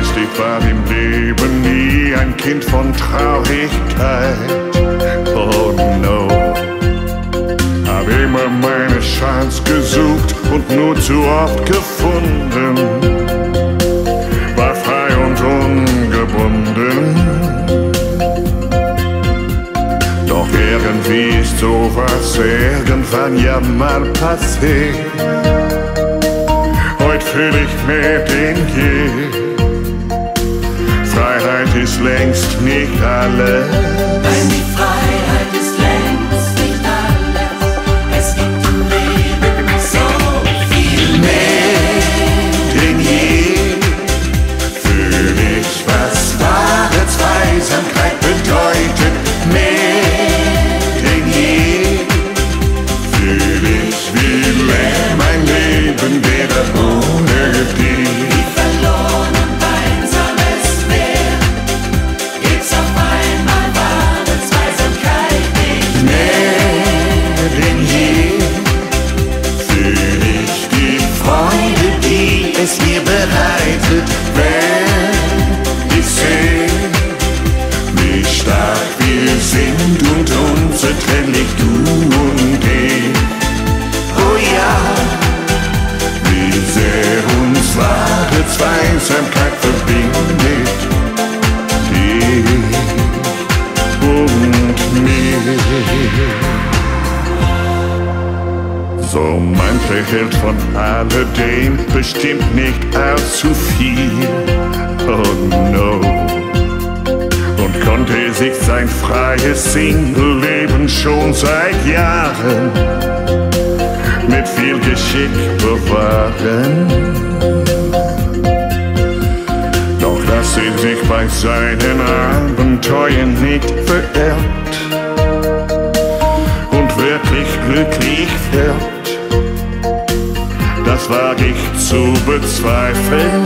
ich war im Leben nie ein Kind von Traurigkeit. Oh no. Hab immer meine Chance gesucht und nur zu oft gefunden. War frei und ungebunden. Doch irgendwie ist sowas irgendwann ja mal passiert. Heute fühl ich mehr denn je. Längst nicht alles. Nein, die Freiheit Zweisamkeit verbindet, dich und mich. So manche hält von alledem bestimmt nicht allzu viel. Oh no. Und konnte sich sein freies Single-Leben schon seit Jahren mit viel Geschick bewahren. Seinen Abenteuern nicht verirrt und wirklich glücklich wird, das wage ich zu bezweifeln.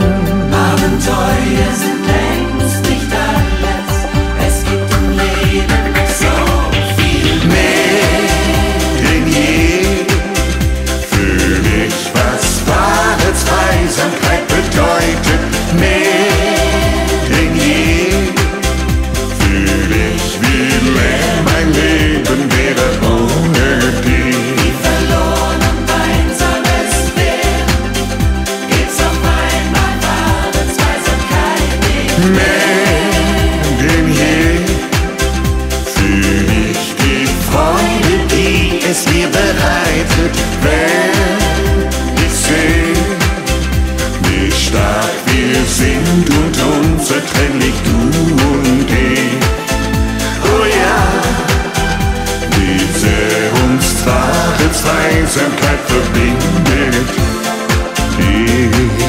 Abenteuer sind längst verbindet dich.